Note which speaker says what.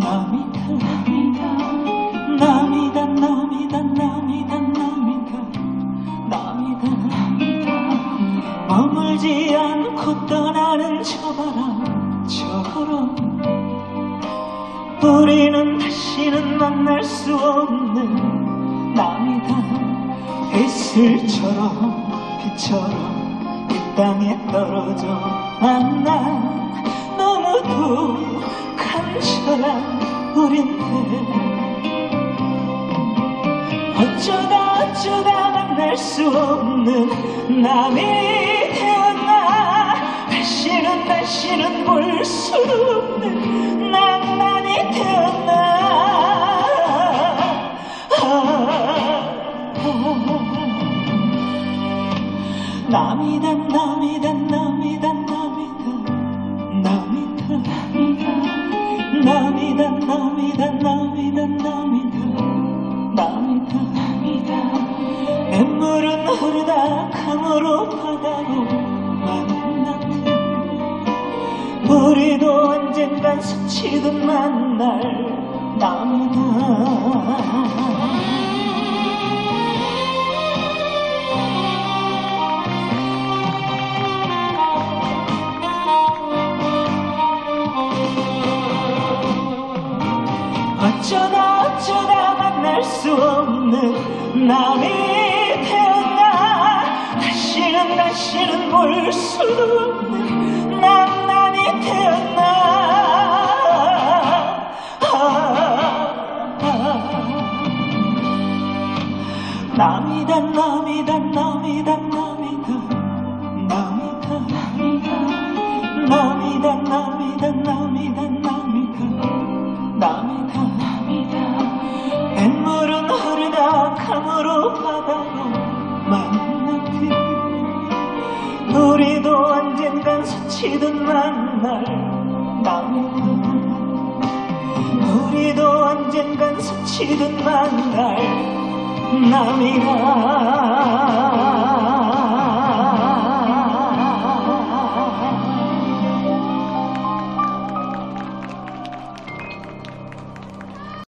Speaker 1: 涙涙涙涙涙涙涙머물지 않고 떠나는 저 바람 저 바람 우리는 다시는 만날 수 없는 남이다. 이슬처럼 빛처럼 이 땅에 떨어져 만나 간절한 우린데 어쩌다 어쩌다 만날 수 없는 남이 되었나 다시는 다시는 볼 수 없는 낭만이 아, 남이다 남이다 남이다 남이다 강으로 바다로 만났듯 우리도 언젠간 스치듯 만날 남이다. 어쩌다 어쩌다 만날 수 없는 남이 다시는 볼 수 없는 낭만이 되었나 아, 아. 남이다 남이다 남이다 남이다 남이다 남이다 남이다 남이다 우리도 언젠간 스치듯 만날 남이다 우리도 언젠간 스치듯 만날 남이다